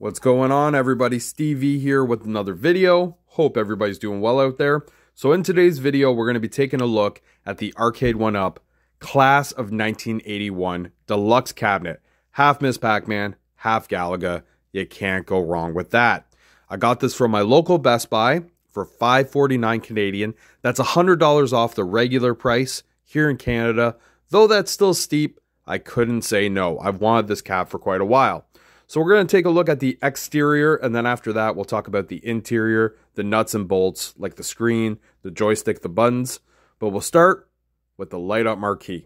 What's going on everybody? Steve V here with another video. Hope everybody's doing well out there. So in today's video, we're going to be taking a look at the Arcade1Up Class of 1981 Deluxe Cabinet. Half Miss Pac-Man, half Galaga. You can't go wrong with that. I got this from my local Best Buy for 5.49 Canadian. That's $100 off the regular price here in Canada. Though that's still steep, I couldn't say no. I've wanted this cap for quite a while. So we're going to take a look at the exterior, and then after that, we'll talk about the interior, the nuts and bolts, like the screen, the joystick, the buttons. But we'll start with the light up marquee.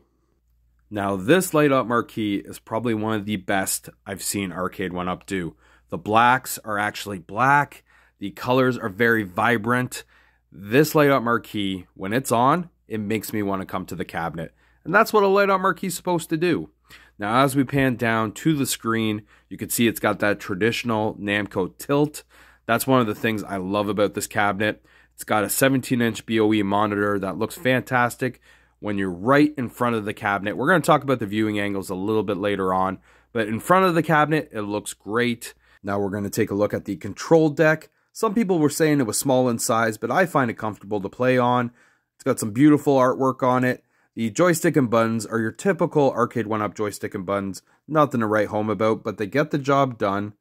Now, this light up marquee is probably one of the best I've seen Arcade1Up do. The blacks are actually black, the colors are very vibrant. This light up marquee, when it's on, it makes me want to come to the cabinet. And that's what a light up marquee is supposed to do. Now, as we pan down to the screen, you can see it's got that traditional Namco tilt. That's one of the things I love about this cabinet. It's got a 17-inch BOE monitor that looks fantastic when you're right in front of the cabinet. We're going to talk about the viewing angles a little bit later on, but in front of the cabinet, it looks great. Now we're going to take a look at the control deck. Some people were saying it was small in size, but I find it comfortable to play on. It's got some beautiful artwork on it. The joystick and buttons are your typical Arcade1Up joystick and buttons. Nothing to write home about, but they get the job done.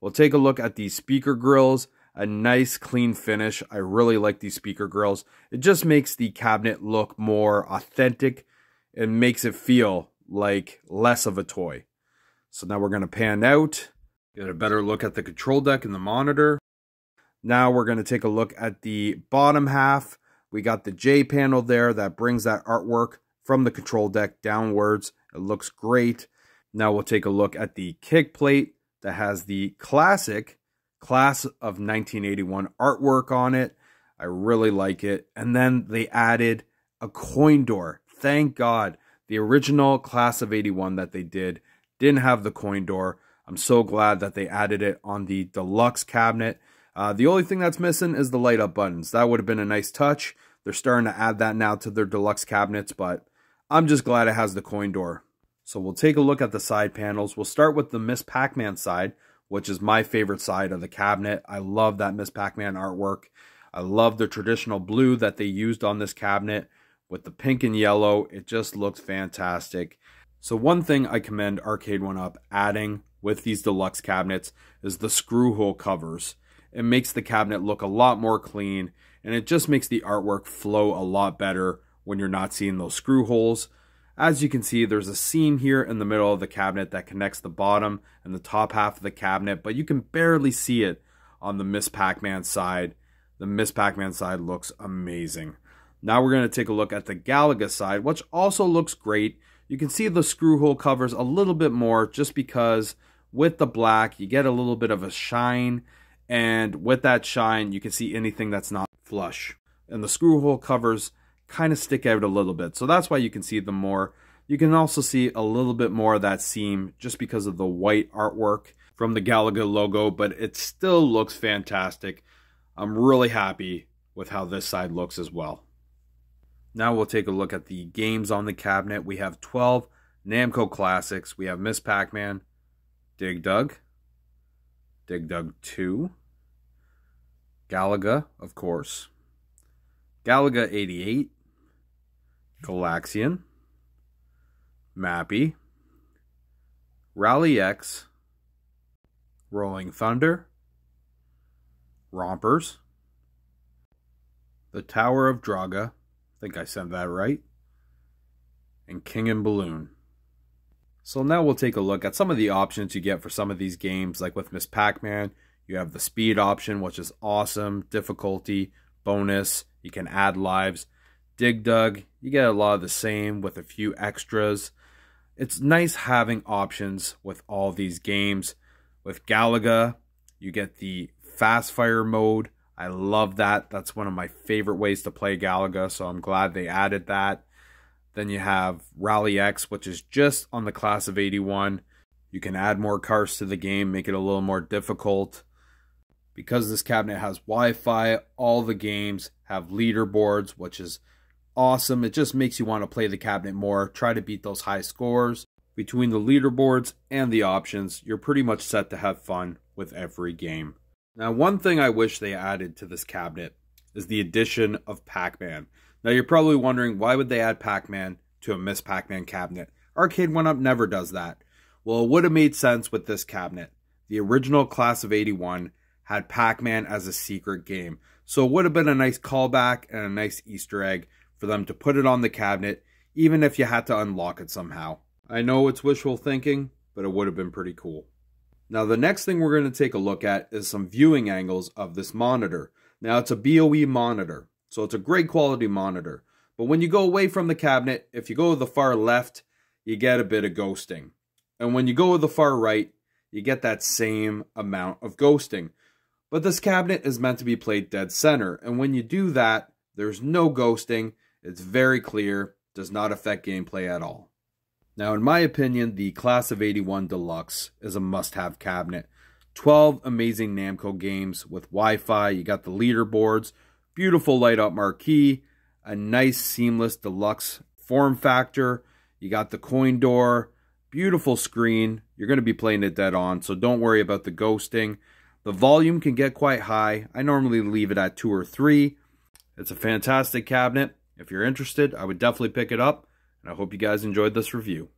We'll take a look at the speaker grills. A nice clean finish. I really like these speaker grills. It just makes the cabinet look more authentic and makes it feel like less of a toy. So now we're going to pan out, get a better look at the control deck and the monitor. Now we're going to take a look at the bottom half. We got the J panel there that brings that artwork from the control deck downwards. It looks great. Now we'll take a look at the kick plate that has the classic class of 1981 artwork on it. I really like it. And then they added a coin door. Thank God. The original class of 81 that they did didn't have the coin door. I'm so glad that they added it on the deluxe cabinet. Uh, the only thing that's missing is the light up buttons. That would have been a nice touch. They're starting to add that now to their deluxe cabinets, but I'm just glad it has the coin door. So we'll take a look at the side panels. We'll start with the Miss Pac-Man side, which is my favorite side of the cabinet. I love that Miss Pac-Man artwork. I love the traditional blue that they used on this cabinet with the pink and yellow. It just looks fantastic. So one thing I commend Arcade1Up adding with these deluxe cabinets is the screw hole covers. It makes the cabinet look a lot more clean and it just makes the artwork flow a lot better when you're not seeing those screw holes. As you can see, there's a seam here in the middle of the cabinet that connects the bottom and the top half of the cabinet, but you can barely see it on the Miss Pac-Man side. The Miss Pac-Man side looks amazing. Now we're going to take a look at the Galaga side, which also looks great. You can see the screw hole covers a little bit more just because with the black, you get a little bit of a shine. And with that shine, you can see anything that's not flush. And the screw hole covers kind of stick out a little bit. So that's why you can see them more. You can also see a little bit more of that seam just because of the white artwork from the Galaga logo, but it still looks fantastic. I'm really happy with how this side looks as well. Now we'll take a look at the games on the cabinet. We have 12 Namco classics. We have Miss Pac-Man, Dig Dug, Dig Dug 2, Galaga, of course, Galaga 88, Galaxian, Mappy, Rally X, Rolling Thunder, Rompers, The Tower of Draga, I think I said that right, and King and Balloon. So now we'll take a look at some of the options you get for some of these games, like with Miss Pac-Man, you have the speed option, which is awesome. Difficulty, bonus. You can add lives. Dig Dug, you get a lot of the same with a few extras. It's nice having options with all these games. With Galaga, you get the fast fire mode. I love that. That's one of my favorite ways to play Galaga, so I'm glad they added that. Then you have Rally X, which is just on the class of 81. You can add more cars to the game, make it a little more difficult. Because this cabinet has Wi-Fi, all the games have leaderboards, which is awesome. It just makes you want to play the cabinet more, try to beat those high scores. Between the leaderboards and the options, you're pretty much set to have fun with every game. Now, one thing I wish they added to this cabinet is the addition of Pac-Man. Now, you're probably wondering, why would they add Pac-Man to a Miss Pac-Man cabinet? Arcade 1-Up never does that. Well, it would have made sense with this cabinet. The original class of 81 had Pac-Man as a secret game. So it would have been a nice callback and a nice Easter egg for them to put it on the cabinet, even if you had to unlock it somehow. I know it's wishful thinking, but it would have been pretty cool. Now the next thing we're going to take a look at is some viewing angles of this monitor. Now it's a BOE monitor, so it's a great quality monitor. But when you go away from the cabinet, if you go to the far left, you get a bit of ghosting. And when you go to the far right, you get that same amount of ghosting. But this cabinet is meant to be played dead center, and when you do that, there's no ghosting, it's very clear, does not affect gameplay at all. Now, in my opinion, the Class of 81 Deluxe is a must-have cabinet. 12 amazing Namco games with Wi-Fi, you got the leaderboards, beautiful light up marquee, a nice seamless deluxe form factor. You got the coin door, beautiful screen. You're going to be playing it dead on, so don't worry about the ghosting. The volume can get quite high. I normally leave it at two or three. It's a fantastic cabinet. If you're interested, I would definitely pick it up. And I hope you guys enjoyed this review.